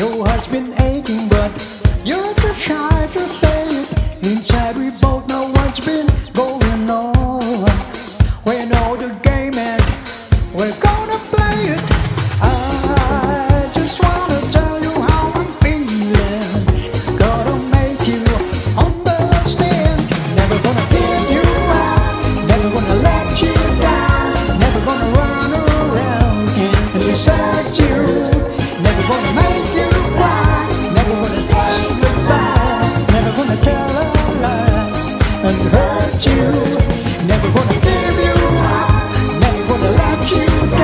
Your husband 아